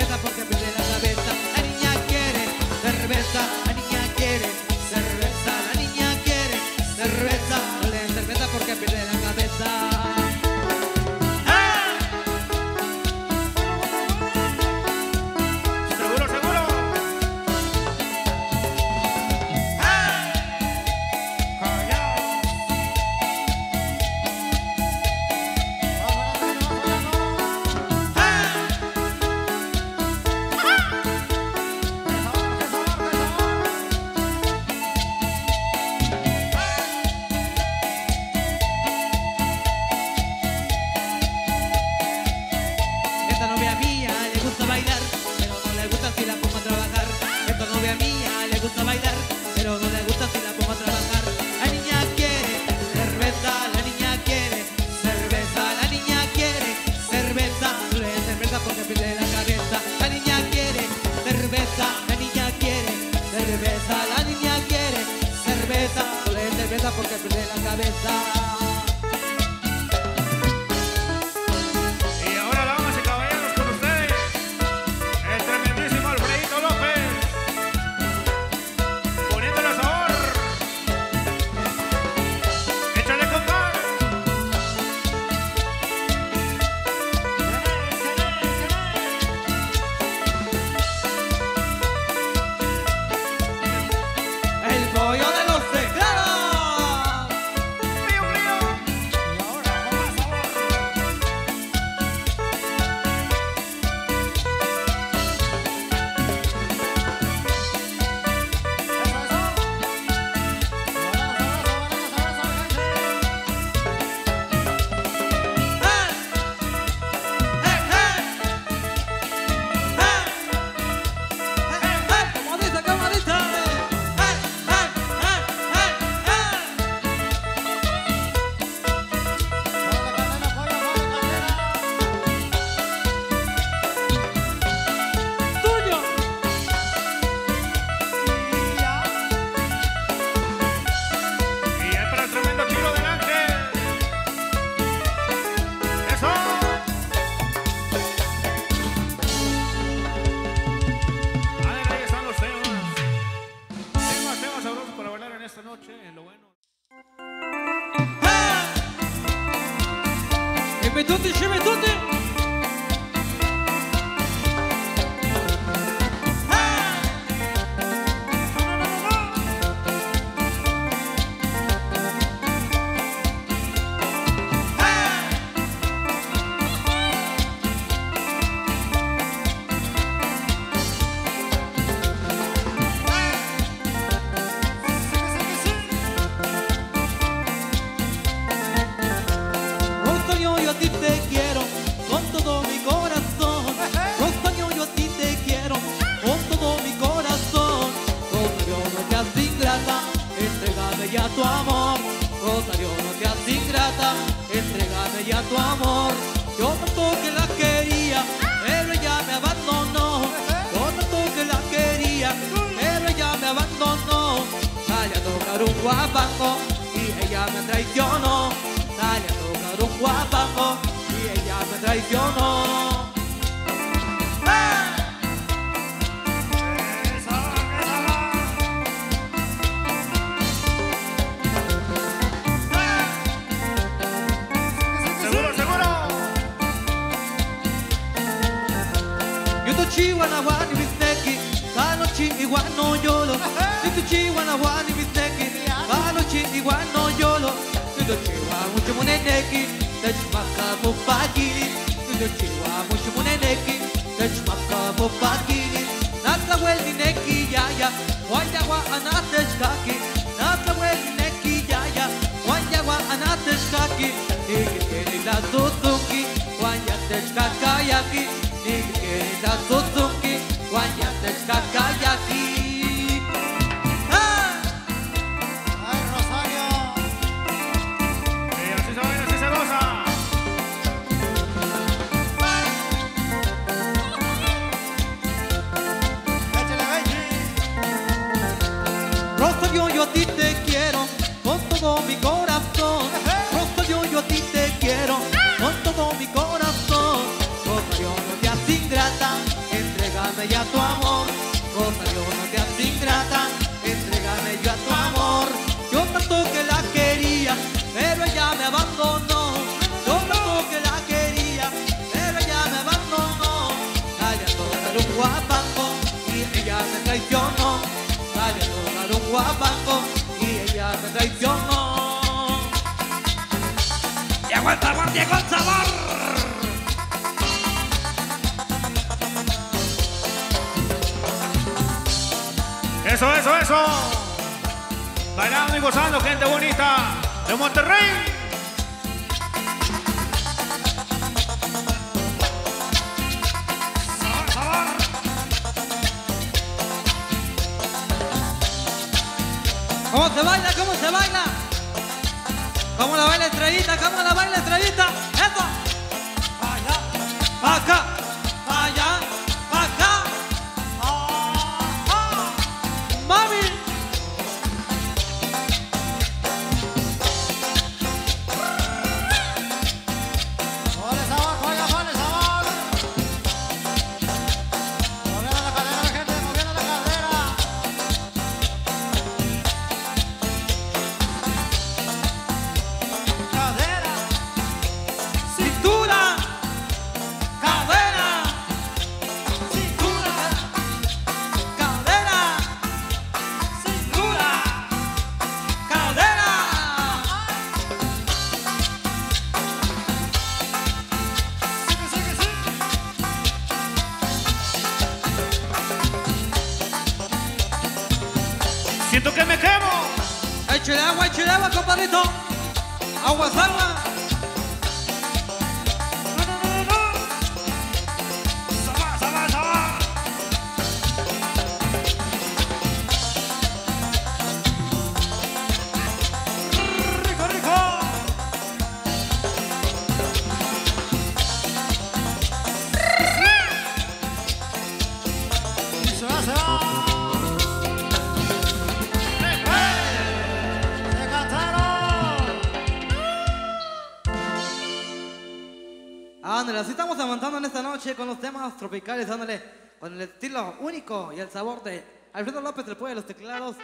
cerveza porque le gusta bailar, pero no le gusta si la pongo a trabajar. La niña quiere cerveza, la niña quiere cerveza, la niña quiere cerveza, le cerveza porque pierde la cabeza. La niña quiere cerveza, la niña quiere cerveza, la niña quiere cerveza, le cerveza porque pierde la cabeza. Amor. Yo tanto que la quería, pero ella me abandonó. Yo tanto que la quería, pero ella me abandonó. Sale a tocar un guapango y ella me traicionó. Sale a tocar un guapango y ella me traicionó. igual no yolo. tu chihuahua one if it's naked. Malo chihuahua no yolo. tu chihuahua mucho mune neki. Let's maka mo pagili. Chihuahua mucho mune neki. Let's maka mo pagili. Nasa weldi neki ya ya. Wanya wa anatesh kaki. Nasa weldi neki ya ya. Wanya wa anatesh kaki. Nikikeri la tutunki. Wanya tesh kakayaki. Nikikeri la tutunki guanyat des de llegó el sabor. Eso, eso, eso. Bailando y gozando, gente bonita de Monterrey. Jacamona, baila, estrellita, ¡epa! compadrito. Aguas, aguas. así estamos avanzando en esta noche con los temas tropicales, dándole con el estilo único y el sabor de Alfredo López, el pueblo de los teclados.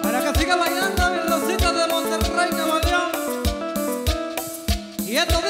Para que siga bailando mi Rosita de Monterrey, Nuevo León. Y esto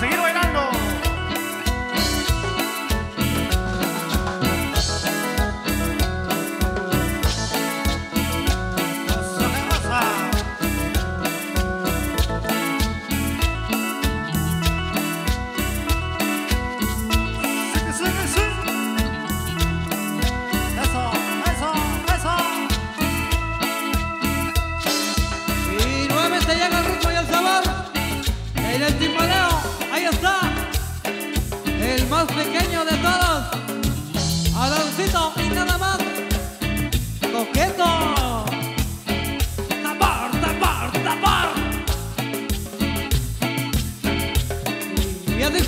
seguir bailando.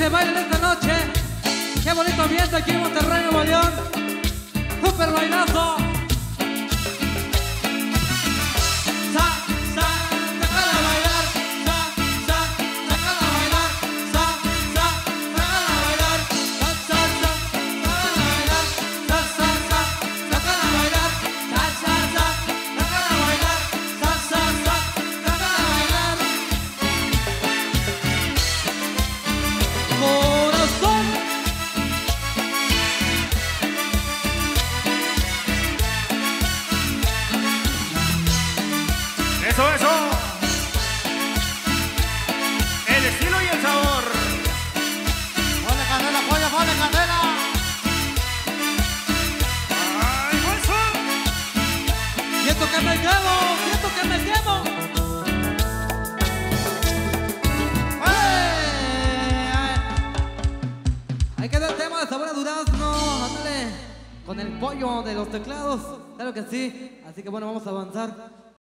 se bailan esta noche. Qué bonito ambiente aquí en Monterrey, Nuevo León. Super bailazo. de los teclados. Claro que sí. Así que bueno, vamos a avanzar.